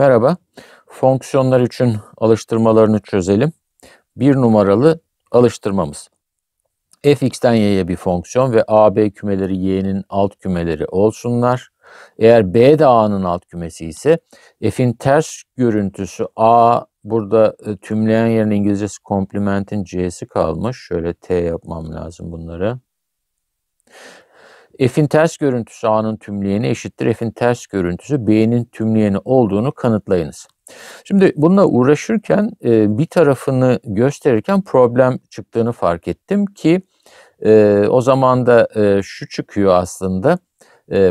Merhaba. Fonksiyonlar için alıştırmalarını çözelim. Bir numaralı alıştırmamız. fx'ten y'ye bir fonksiyon ve a, b kümeleri y'nin alt kümeleri olsunlar. Eğer b de a'nın alt kümesi ise f'in ters görüntüsü a burada e, tümleyen yerine İngilizcesi komplementin c'si kalmış. Şöyle t yapmam lazım bunları. F'in ters görüntüsü A'nın tümleyeni eşittir F'in ters görüntüsü B'nin tümleyeni olduğunu kanıtlayınız. Şimdi bununla uğraşırken e, bir tarafını gösterirken problem çıktığını fark ettim ki e, o zaman da e, şu çıkıyor aslında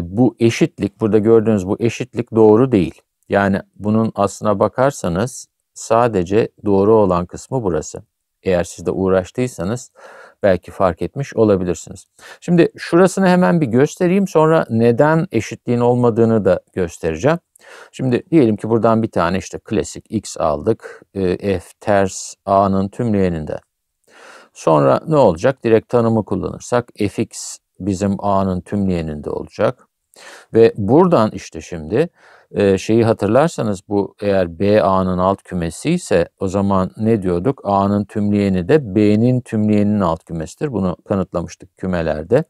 bu eşitlik burada gördüğünüz bu eşitlik doğru değil. Yani bunun aslına bakarsanız sadece doğru olan kısmı burası. Eğer siz de uğraştıysanız belki fark etmiş olabilirsiniz. Şimdi şurasını hemen bir göstereyim sonra neden eşitliğin olmadığını da göstereceğim. Şimdi diyelim ki buradan bir tane işte klasik x aldık. E, f ters a'nın tümleyeninde. Sonra ne olacak? Direkt tanımı kullanırsak fx bizim a'nın tümleyeninde olacak. Ve buradan işte şimdi e, şeyi hatırlarsanız bu eğer B A'nın alt kümesi ise o zaman ne diyorduk? A'nın tümleyeni de B'nin tümleyeninin alt kümesidir. Bunu kanıtlamıştık kümelerde.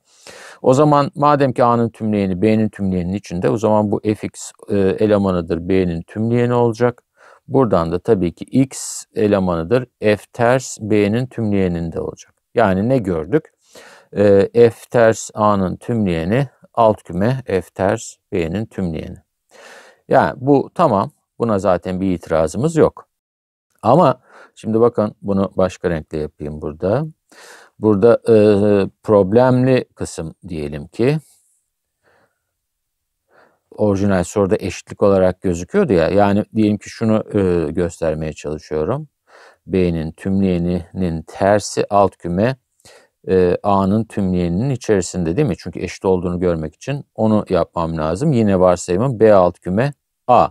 O zaman madem ki A'nın tümleyeni B'nin tümleyeninin içinde o zaman bu fx e, elemanıdır B'nin tümleyeni olacak. Buradan da tabii ki x elemanıdır f ters B'nin tümleyeninde olacak. Yani ne gördük? E, f ters A'nın tümleyeni alt küme f ters B'nin tümleyeni. Yani bu tamam. Buna zaten bir itirazımız yok. Ama şimdi bakın bunu başka renkle yapayım burada. Burada e, problemli kısım diyelim ki orijinal soruda eşitlik olarak gözüküyordu ya. Yani diyelim ki şunu e, göstermeye çalışıyorum. B'nin tümleyeninin tersi alt küme e, A'nın tümleyeninin içerisinde değil mi? Çünkü eşit olduğunu görmek için onu yapmam lazım. Yine varsayımım B alt küme A.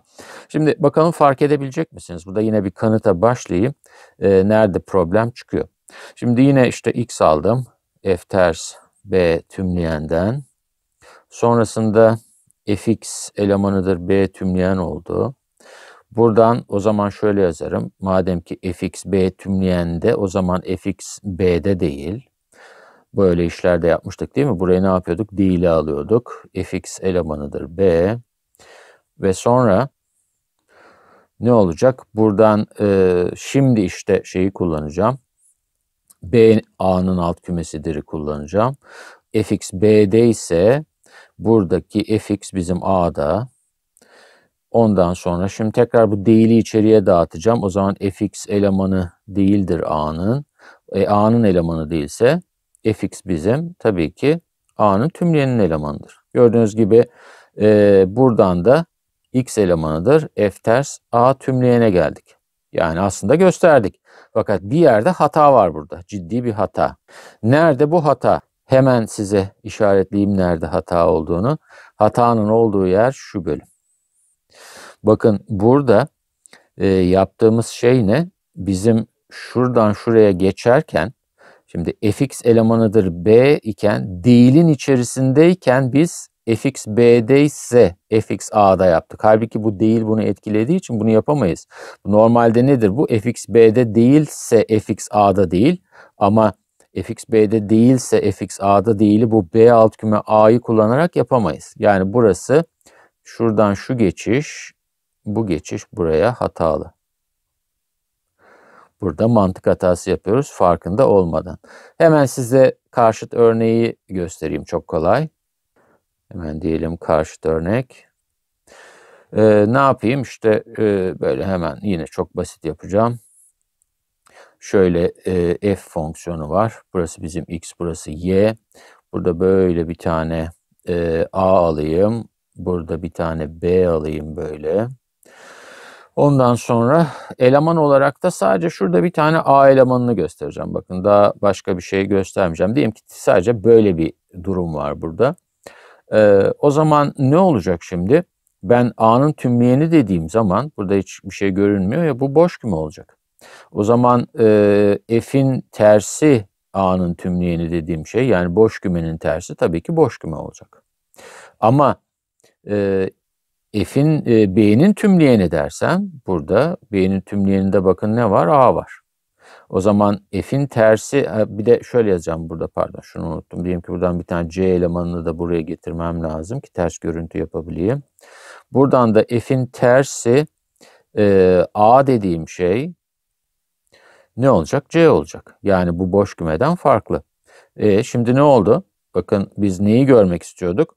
Şimdi bakalım fark edebilecek misiniz? Burada yine bir kanıta başlayayım. E, nerede problem çıkıyor? Şimdi yine işte x aldım. F ters B tümleyenden. Sonrasında fx elemanıdır B tümleyen oldu. Buradan o zaman şöyle yazarım. Madem ki fx B tümleyende o zaman fx B'de değil. Böyle işlerde yapmıştık değil mi? Buraya ne yapıyorduk? Değili alıyorduk. fx elemanıdır B. Ve sonra ne olacak? Buradan e, şimdi işte şeyi kullanacağım. B A'nın alt kümesidir'i kullanacağım. fx B'de ise buradaki fx bizim A'da. Ondan sonra şimdi tekrar bu değili içeriye dağıtacağım. O zaman fx elemanı değildir A'nın. E, A'nın elemanı değilse fx bizim tabii ki A'nın tümleyenin elemanıdır. Gördüğünüz gibi e, buradan da x elemanıdır. F ters A tümleyene geldik. Yani aslında gösterdik. Fakat bir yerde hata var burada. Ciddi bir hata. Nerede bu hata? Hemen size işaretleyeyim nerede hata olduğunu. Hatanın olduğu yer şu bölüm. Bakın burada e, yaptığımız şey ne? Bizim şuradan şuraya geçerken şimdi fx elemanıdır b iken değilin içerisindeyken biz fx b'de ise fx a'da yaptık. Halbuki bu değil bunu etkilediği için bunu yapamayız. Normalde nedir bu? fx b'de değilse fx a'da değil ama fx b'de değilse fx a'da değili bu b alt küme a'yı kullanarak yapamayız. Yani burası şuradan şu geçiş bu geçiş buraya hatalı. Burada mantık hatası yapıyoruz farkında olmadan. Hemen size karşıt örneği göstereyim çok kolay. Hemen diyelim karşıt örnek. Ee, ne yapayım? İşte e, böyle hemen yine çok basit yapacağım. Şöyle e, f fonksiyonu var. Burası bizim x, burası y. Burada böyle bir tane e, a alayım. Burada bir tane b alayım böyle. Ondan sonra eleman olarak da sadece şurada bir tane A elemanını göstereceğim. Bakın daha başka bir şey göstermeyeceğim. Diyelim ki sadece böyle bir durum var burada. Ee, o zaman ne olacak şimdi? Ben A'nın tümleyeni dediğim zaman burada hiç bir şey görünmüyor ya bu boş küme olacak. O zaman e, F'in tersi A'nın tümleyeni dediğim şey yani boş kümenin tersi tabii ki boş küme olacak. Ama e, f'in e, b'nin tümleyeni dersem burada b'nin tümleyeninde bakın ne var? a var. O zaman f'in tersi bir de şöyle yazacağım burada pardon şunu unuttum. Diyelim ki buradan bir tane c elemanını da buraya getirmem lazım ki ters görüntü yapabileyim. Buradan da f'in tersi e, a dediğim şey ne olacak? c olacak. Yani bu boş kümeden farklı. E, şimdi ne oldu? Bakın biz neyi görmek istiyorduk?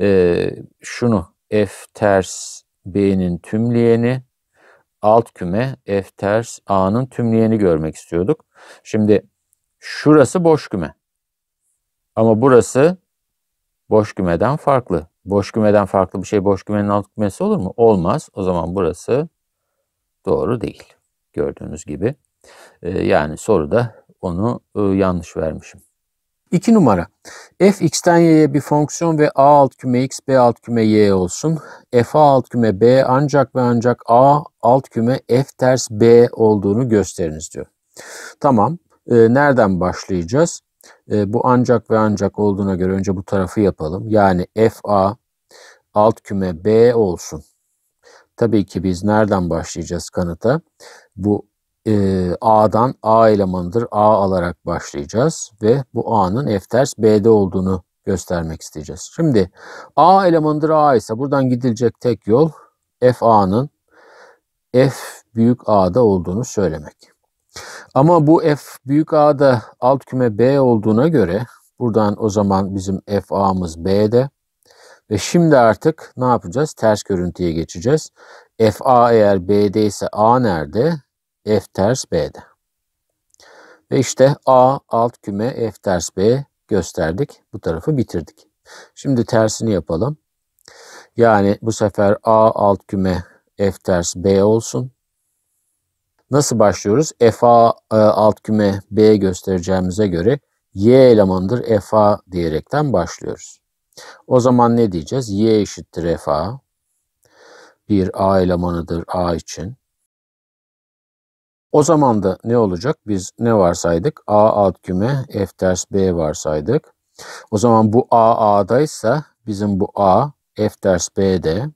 E, şunu f ters b'nin tümleyeni alt küme f ters a'nın tümleyeni görmek istiyorduk. Şimdi şurası boş küme. Ama burası boş kümeden farklı. Boş kümeden farklı bir şey boş kümenin alt kümesi olur mu? Olmaz. O zaman burası doğru değil. Gördüğünüz gibi. Ee, yani soruda onu e, yanlış vermişim. 2 numara. f x'ten y'ye bir fonksiyon ve a alt küme x, b alt küme y olsun. f a alt küme b ancak ve ancak a alt küme f ters b olduğunu gösteriniz diyor. Tamam. E, nereden başlayacağız? E, bu ancak ve ancak olduğuna göre önce bu tarafı yapalım. Yani f a alt küme b olsun. Tabii ki biz nereden başlayacağız kanıta? Bu e, A'dan A elemanıdır A alarak başlayacağız ve bu A'nın F ters B'de olduğunu göstermek isteyeceğiz. Şimdi A elemanıdır A ise buradan gidilecek tek yol F A'nın F büyük A'da olduğunu söylemek. Ama bu F büyük A'da alt küme B olduğuna göre buradan o zaman bizim F A'mız B'de ve şimdi artık ne yapacağız? Ters görüntüye geçeceğiz. F A eğer B'de ise A nerede? F ters B'de. Ve işte A alt küme F ters B gösterdik. Bu tarafı bitirdik. Şimdi tersini yapalım. Yani bu sefer A alt küme F ters B olsun. Nasıl başlıyoruz? FA e, alt küme B göstereceğimize göre Y elemanıdır FA diyerekten başlıyoruz. O zaman ne diyeceğiz? Y eşittir FA. Bir A elemanıdır A için. O zaman da ne olacak? Biz ne varsaydık? A alt küme F ters B varsaydık. O zaman bu A A'daysa bizim bu A F ters B'de.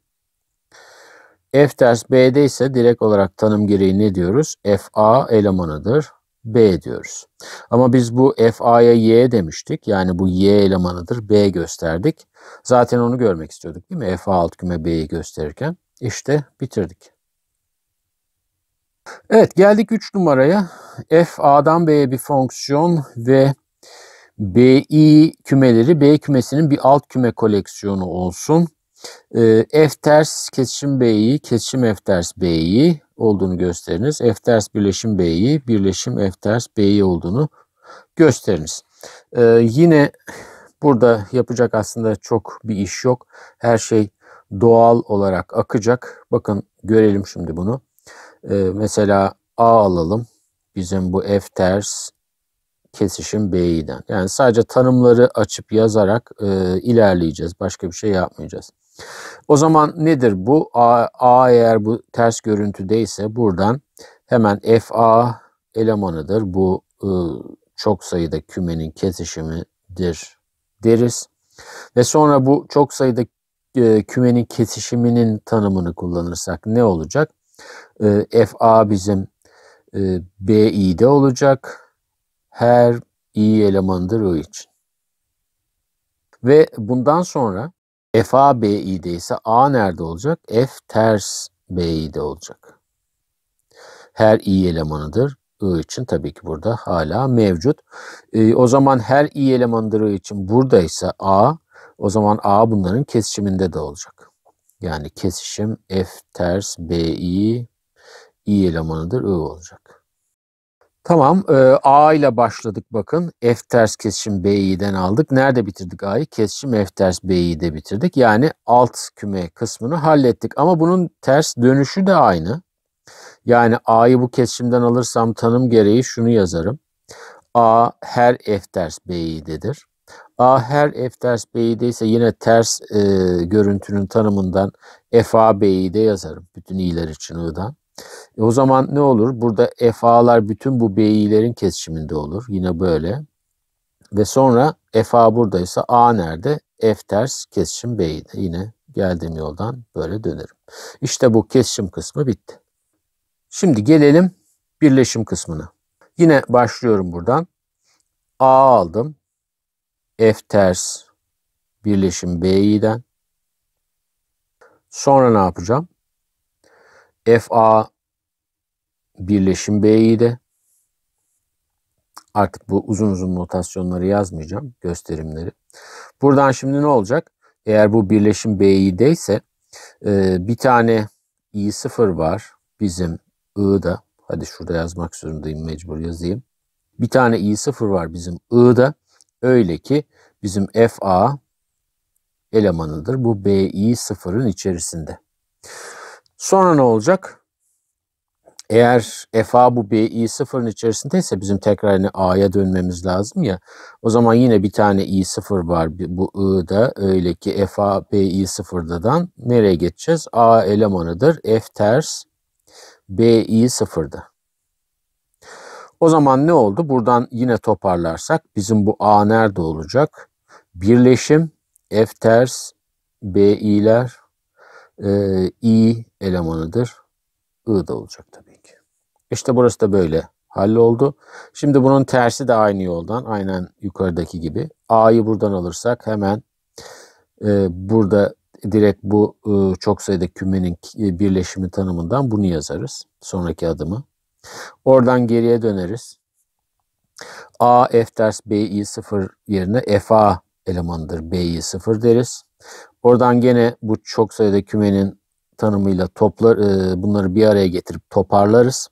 F ters B'de ise direkt olarak tanım gereği ne diyoruz? F A elemanıdır. B diyoruz. Ama biz bu F A'ya Y demiştik. Yani bu Y elemanıdır. B gösterdik. Zaten onu görmek istiyorduk değil mi? F A alt küme B'yi gösterirken. İşte bitirdik. Evet geldik 3 numaraya. F A'dan B'ye bir fonksiyon ve BI kümeleri B kümesinin bir alt küme koleksiyonu olsun. Ee, F ters kesişim B'yi, kesişim F ters B'yi olduğunu gösteriniz. F ters birleşim B'yi, birleşim F ters B'yi olduğunu gösteriniz. Ee, yine burada yapacak aslında çok bir iş yok. Her şey doğal olarak akacak. Bakın görelim şimdi bunu. Ee, mesela A alalım. Bizim bu F ters kesişim B'den. Yani sadece tanımları açıp yazarak e, ilerleyeceğiz. Başka bir şey yapmayacağız. O zaman nedir bu? A, A eğer bu ters görüntüdeyse buradan hemen FA elemanıdır. Bu e, çok sayıda kümenin kesişimidir deriz. Ve sonra bu çok sayıda e, kümenin kesişiminin tanımını kullanırsak ne olacak? E, FA bizim e, BI'de olacak. Her i elemanıdır o için. Ve bundan sonra FA BI'de ise A nerede olacak? F ters BI'de olacak. Her i elemanıdır. I için tabii ki burada hala mevcut. E, o zaman her i elemanıdır I için buradaysa A, o zaman A bunların kesişiminde de olacak. Yani kesişim F ters BI i elemanıdır I olacak. Tamam e, A ile başladık bakın. F ters kesişim B'den aldık. Nerede bitirdik A'yı? Kesişim F ters B'de bitirdik. Yani alt küme kısmını hallettik. Ama bunun ters dönüşü de aynı. Yani A'yı bu kesişimden alırsam tanım gereği şunu yazarım. A her F ters B'dedir. A her F ters B'de ise yine ters e, görüntünün tanımından F A B'de yazarım. Bütün i'ler için I'dan. E o zaman ne olur? Burada FA'lar bütün bu BI'lerin kesişiminde olur. Yine böyle. Ve sonra FA buradaysa A nerede? F ters kesişim B'de. Yine geldiğim yoldan böyle dönerim. İşte bu kesişim kısmı bitti. Şimdi gelelim birleşim kısmına. Yine başlıyorum buradan. A aldım. F ters birleşim BI'den. Sonra ne yapacağım? FA birleşim BI'de. Artık bu uzun uzun notasyonları yazmayacağım. Gösterimleri. Buradan şimdi ne olacak? Eğer bu birleşim BI'de ise e, bir tane I0 var. Bizim I'da. Hadi şurada yazmak zorundayım. Mecbur yazayım. Bir tane I0 var bizim I'da. Öyle ki bizim FA elemanıdır. Bu BI sıfırın içerisinde. Sonra ne olacak? Eğer FA bu BI sıfırın içerisindeyse bizim tekrar yine A'ya dönmemiz lazım ya. O zaman yine bir tane I sıfır var bu I'da. Öyle ki FA BI sıfırdadan nereye geçeceğiz? A elemanıdır. F ters BI sıfırda. O zaman ne oldu? Buradan yine toparlarsak bizim bu A nerede olacak? Birleşim F ters BI'ler e, I elemanıdır. I da olacak tabii ki. İşte burası da böyle halloldu. Şimdi bunun tersi de aynı yoldan. Aynen yukarıdaki gibi. A'yı buradan alırsak hemen e, burada direkt bu e, çok sayıda kümenin e, birleşimi tanımından bunu yazarız. Sonraki adımı. Oradan geriye döneriz. A F ters BI 0 yerine FA elemanıdır. B'yi 0 deriz. Oradan gene bu çok sayıda kümenin tanımıyla toplar e, bunları bir araya getirip toparlarız.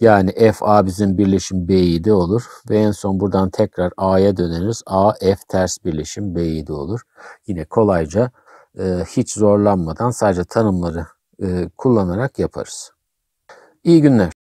Yani F A bizim birleşim B'yi de olur ve en son buradan tekrar A'ya döneriz. A F ters birleşim B'yi de olur. Yine kolayca e, hiç zorlanmadan sadece tanımları e, kullanarak yaparız. İyi günler.